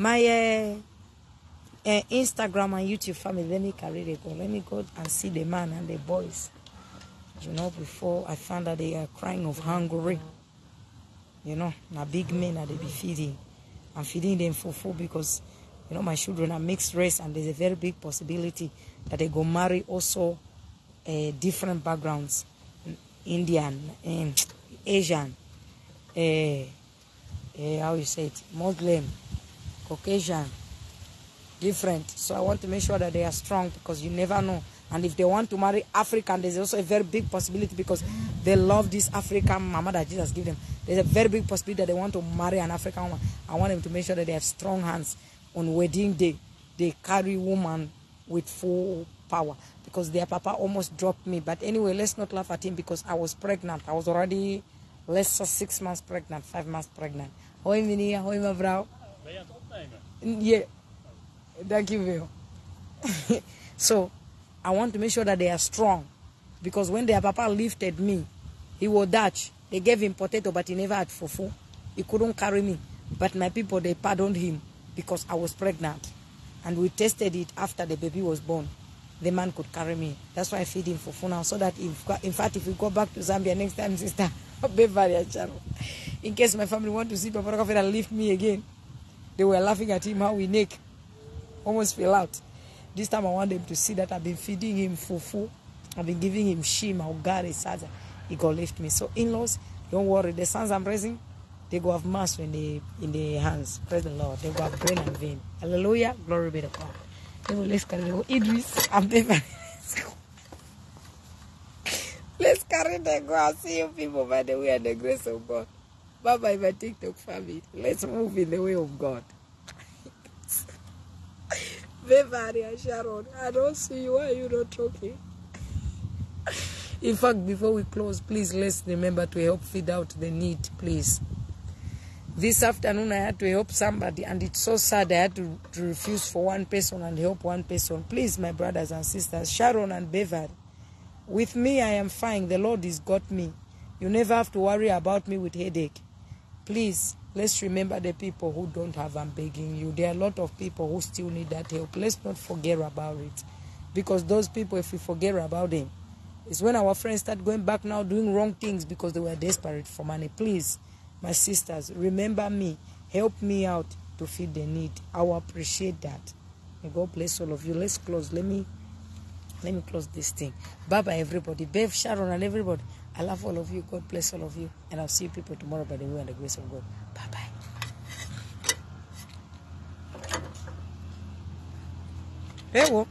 My uh, uh, Instagram and YouTube family, let me carry the go. Let me go and see the man and the boys. You know, before I found that they are crying of hungry. You know, na big men that they be feeding. I'm feeding them for food because, you know, my children are mixed race and there's a very big possibility that they go marry also uh, different backgrounds. Indian, um, Asian, uh, uh, how you say it, Muslim, Caucasian, different. So I want to make sure that they are strong because you never know. And if they want to marry African, there's also a very big possibility because they love this African mama that Jesus gave them. There's a very big possibility that they want to marry an African woman. I want them to make sure that they have strong hands on wedding day. They carry woman with full power because their papa almost dropped me. But anyway, let's not laugh at him because I was pregnant. I was already less than six months pregnant, five months pregnant. Hoi meneer, hoi mevrouw. Ben je aan het opnemen? Yeah. Thank you, Will. so, I want to make sure that they are strong. Because when their papa lifted me, he was Dutch. They gave him potato, but he never had fufu. He couldn't carry me. But my people, they pardoned him because I was pregnant. And we tested it after the baby was born. The man could carry me. That's why I feed him fufu now. So that, if, in fact, if we go back to Zambia next time, sister, Beverly in case my family want to see Papa Rockefeller lift me again, they were laughing at him how we naked almost fell out. This time I want them to see that I've been feeding him fufu. I've been giving him shima, ugari, saza. He go lift me. So in-laws, don't worry. The sons I'm raising, they go have mass in the in the hands. Praise the Lord. They go have brain and vein. Hallelujah. Glory be to God. They will let's carry the Idris. I'm Beverly. Let's. Carry the go. See you people by the way and the grace of God. Bye bye, my TikTok family. Let's move in the way of God. Beverly and Sharon, I don't see you. Why are you not talking? In fact, before we close, please let's remember to help feed out the need, please. This afternoon, I had to help somebody, and it's so sad I had to, to refuse for one person and help one person. Please, my brothers and sisters, Sharon and Beverly, with me, I am fine. The Lord has got me. You never have to worry about me with headache. Please, let's remember the people who don't have. I'm begging you. There are a lot of people who still need that help. Let's not forget about it. Because those people, if we forget about them, it's when our friends start going back now doing wrong things because they were desperate for money. Please, my sisters, remember me. Help me out to feed the need. I will appreciate that. God bless all of you. Let's close. Let me let me close this thing. Bye bye, everybody. Bev, Sharon, and everybody. I love all of you. God bless all of you. And I'll see you people tomorrow by the way and the grace of God. Bye bye. What?